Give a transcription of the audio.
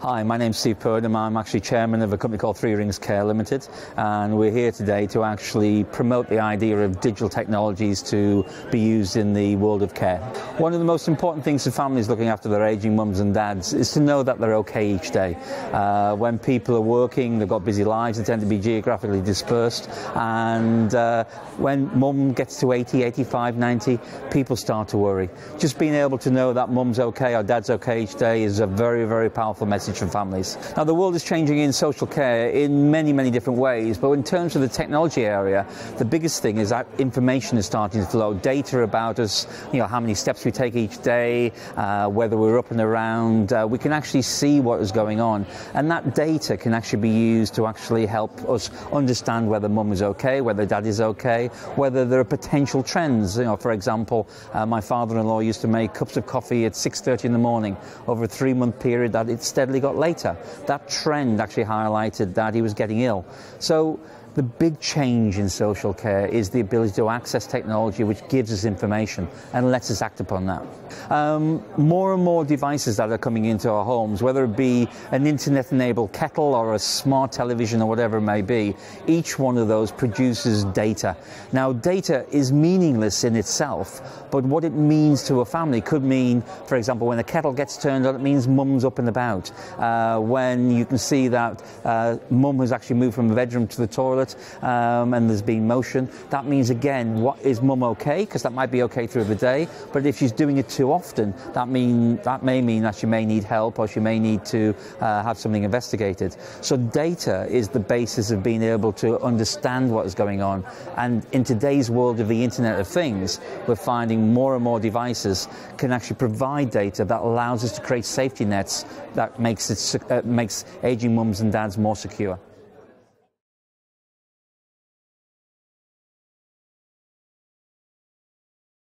Hi, my name's Steve Purdham. I'm actually chairman of a company called Three Rings Care Limited, and we're here today to actually promote the idea of digital technologies to be used in the world of care. One of the most important things for families looking after their aging mums and dads is to know that they're okay each day. Uh, when people are working, they've got busy lives, they tend to be geographically dispersed, and uh, when mum gets to 80, 85, 90, people start to worry. Just being able to know that mum's okay or dad's okay each day is a very, very powerful message from families. Now, the world is changing in social care in many, many different ways, but in terms of the technology area, the biggest thing is that information is starting to flow. Data about us, you know, how many steps we take each day, uh, whether we're up and around, uh, we can actually see what is going on. And that data can actually be used to actually help us understand whether mum is okay, whether dad is okay, whether there are potential trends. You know, for example, uh, my father-in-law used to make cups of coffee at 6.30 in the morning. Over a three-month period, that it steadily got later. That trend actually highlighted that he was getting ill. So the big change in social care is the ability to access technology which gives us information and lets us act upon that. Um, more and more devices that are coming into our homes, whether it be an internet enabled kettle or a smart television or whatever it may be, each one of those produces data. Now, data is meaningless in itself, but what it means to a family could mean, for example, when a kettle gets turned on, it means mum's up and about. Uh, when you can see that uh, mum has actually moved from the bedroom to the um, and there's been motion, that means again, what is mum okay? Because that might be okay through the day, but if she's doing it too often, that mean that may mean that she may need help or she may need to uh, have something investigated. So data is the basis of being able to understand what is going on. And in today's world of the Internet of Things, we're finding more and more devices can actually provide data that allows us to create safety nets that makes it uh, makes aging mums and dads more secure.